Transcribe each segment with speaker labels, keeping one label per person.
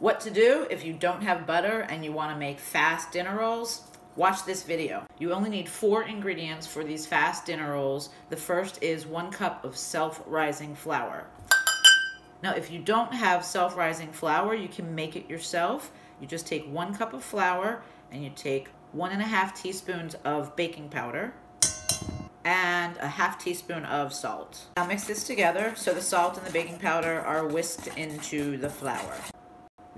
Speaker 1: What to do if you don't have butter and you want to make fast dinner rolls? Watch this video. You only need four ingredients for these fast dinner rolls. The first is one cup of self-rising flour. Now, if you don't have self-rising flour, you can make it yourself. You just take one cup of flour and you take one and a half teaspoons of baking powder and a half teaspoon of salt. Now mix this together so the salt and the baking powder are whisked into the flour.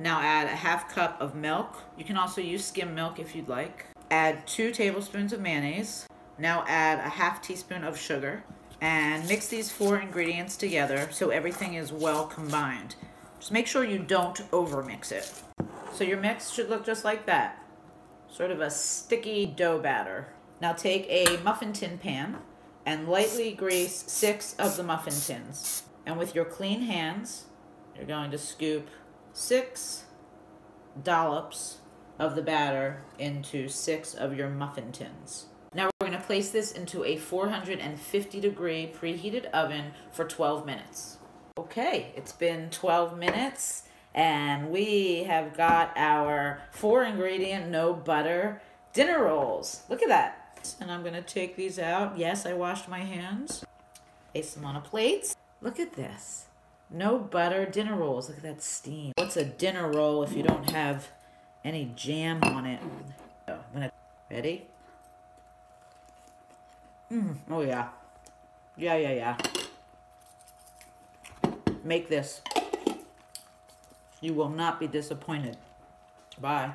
Speaker 1: Now add a half cup of milk. You can also use skim milk if you'd like. Add two tablespoons of mayonnaise. Now add a half teaspoon of sugar and mix these four ingredients together so everything is well combined. Just make sure you don't overmix it. So your mix should look just like that. Sort of a sticky dough batter. Now take a muffin tin pan and lightly grease six of the muffin tins. And with your clean hands, you're going to scoop six dollops of the batter into six of your muffin tins. Now we're going to place this into a 450 degree preheated oven for 12 minutes. Okay, it's been 12 minutes and we have got our four ingredient, no butter dinner rolls. Look at that. And I'm going to take these out. Yes, I washed my hands. Place them on a plate. Look at this. No butter dinner rolls. Look at that steam. What's a dinner roll if you don't have any jam on it? Oh, I'm gonna, ready? Mm, oh yeah. Yeah, yeah, yeah. Make this. You will not be disappointed. Bye.